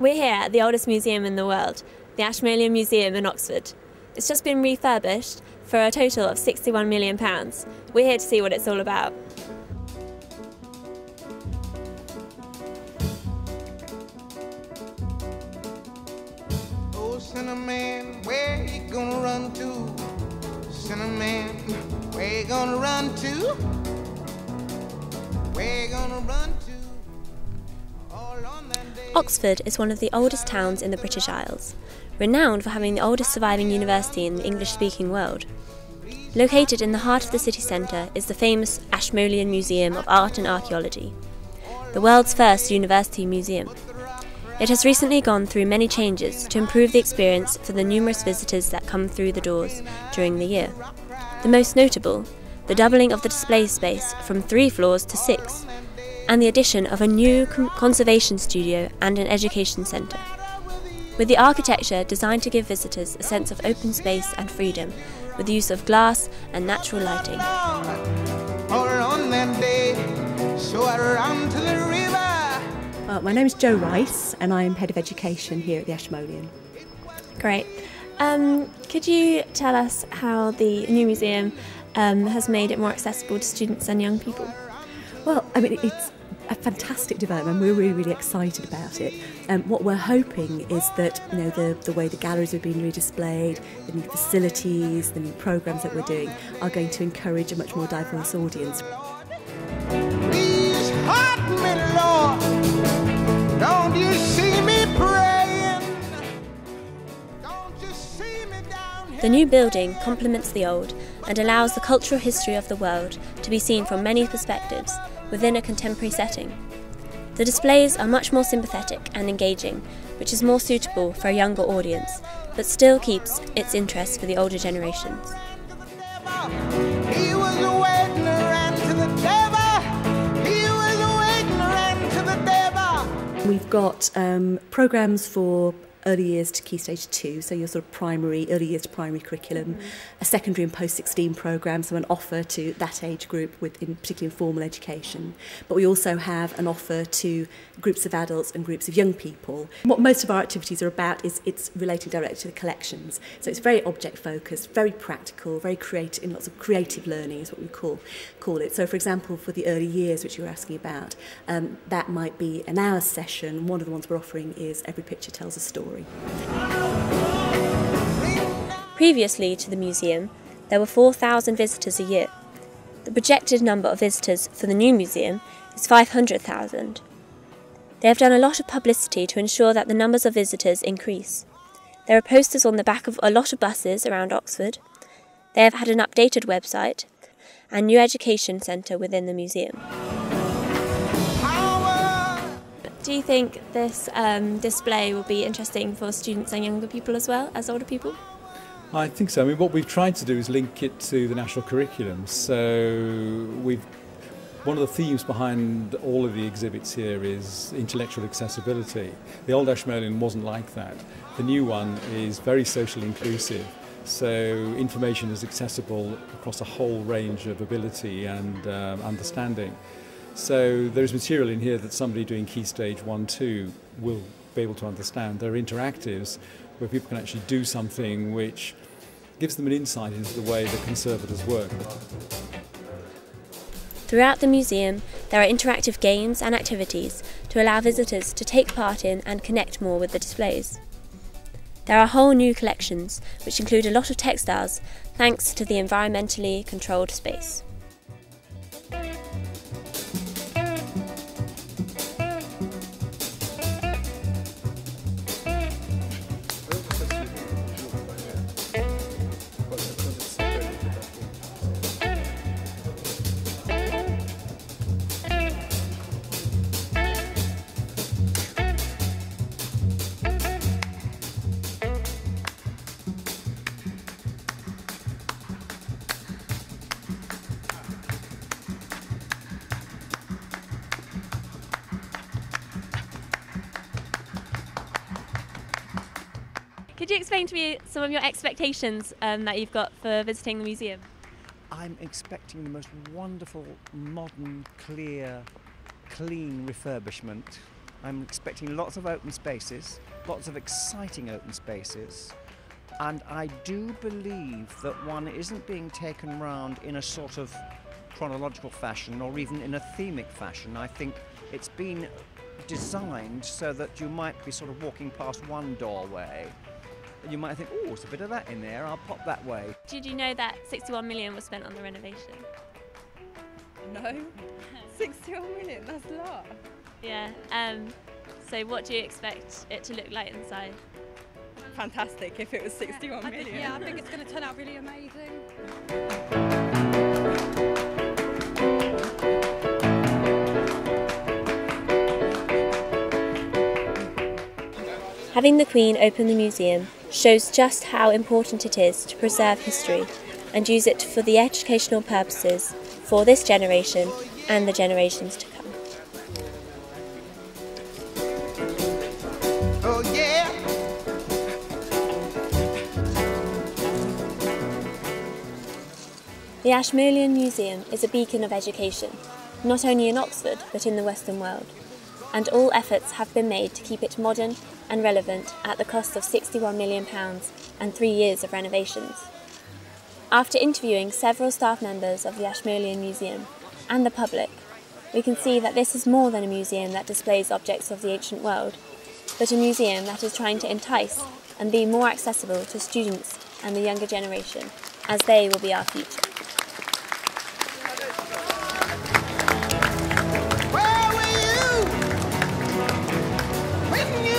We're here at the oldest museum in the world, the Ashmolean Museum in Oxford. It's just been refurbished for a total of £61 million. We're here to see what it's all about. Oh, Cinnamon, where you gonna run to? Cinnamon, where you gonna run to? Where you gonna run to? Oxford is one of the oldest towns in the British Isles, renowned for having the oldest surviving university in the English speaking world. Located in the heart of the city centre is the famous Ashmolean Museum of Art and Archaeology, the world's first university museum. It has recently gone through many changes to improve the experience for the numerous visitors that come through the doors during the year. The most notable, the doubling of the display space from three floors to six, and the addition of a new con- conservation studio and an education centre. With the architecture designed to give visitors a sense of open space and freedom, with the use of glass and natural lighting. All on that day. So I ran to the river. Uh, my name is Joe Rice, and I am Head of Education here at the Ashmolean. Great. Um, could you tell us how the new museum um, has made it more accessible to students and young people? Well, I mean, it's a fantastic development. We're really, really excited about it. Um, what we're hoping is that you know the, the way the galleries have been redisplayed, the new facilities, the new programs that we're doing are going to encourage a much more diverse audience. Please heart me, Lord. Don't you see me praying? Don't you see me down here? The new building complements the old and allows the cultural history of the world to be seen from many perspectives within a contemporary setting. The displays are much more sympathetic and engaging, which is more suitable for a younger audience, but still keeps its interest for the older generations. He was waiting ran to the devil. He was waiting ran to the devil. We've got um, programs for early years to key stage two, so your sort of primary, early years to primary curriculum, a secondary and post 16 program, so an offer to that age group with in particularly formal education. But we also have an offer to groups of adults and groups of young people. What most of our activities are about is it's relating directly to the collections. So it's very object focused, very practical, very creative, in lots of creative learning is what we call call it. So for example, for the early years, which you were asking about, um, that might be an hour session. One of the ones we're offering is Every Picture Tells a Story. Previously to the museum, there were 4,000 visitors a year. The projected number of visitors for the new museum is 500,000. They have done a lot of publicity to ensure that the numbers of visitors increase. There are posters on the back of a lot of buses around Oxford. They have had an updated website and new education centre within the museum. Do you think this um, display will be interesting for students and younger people as well as older people? I think so. I mean, what we've tried to do is link it to the national curriculum. So we've one of the themes behind all of the exhibits here is intellectual accessibility. The old Ashmolean wasn't like that. The new one is very socially inclusive. So information is accessible across a whole range of ability and um, understanding. So there is material in here that somebody doing key stage one, two will be able to understand. There are interactives where people can actually do something which gives them an insight into the way the conservators work. Throughout the museum, there are interactive games and activities to allow visitors to take part in and connect more with the displays. There are whole new collections, which include a lot of textiles thanks to the environmentally controlled space. Could you explain to me some of your expectations um, that you've got for visiting the museum? I'm expecting the most wonderful, modern, clear, clean refurbishment I'm expecting lots of open spaces, lots of exciting open spaces, and I do believe that one isn't being taken round in a sort of chronological fashion or even in a themic fashion. I think it's been designed so that you might be sort of walking past one doorway and you might think, oh, there's a bit of that in there, I'll pop that way. Did you know that 61 million was spent on the renovation? No, 61 million, that's a lot. Yeah. Um, so what do you expect it to look like inside? Fantastic if it was 61 I think- yeah, I think it's going to turn out really amazing. Having the Queen open the museum shows just how important it is to preserve history and use it for the educational purposes for this generation and the generations to come. Oh yeah. The Ashmolean Museum is a beacon of education, not only in Oxford but in the Western world, and all efforts have been made to keep it modern and relevant at the cost of £61 million and three years of renovations. After interviewing several staff members of the Ashmolean Museum and the public, we can see that this is more than a museum that displays objects of the ancient world, but a museum that is trying to entice and be more accessible to students and the younger generation, as they will be our future. With me.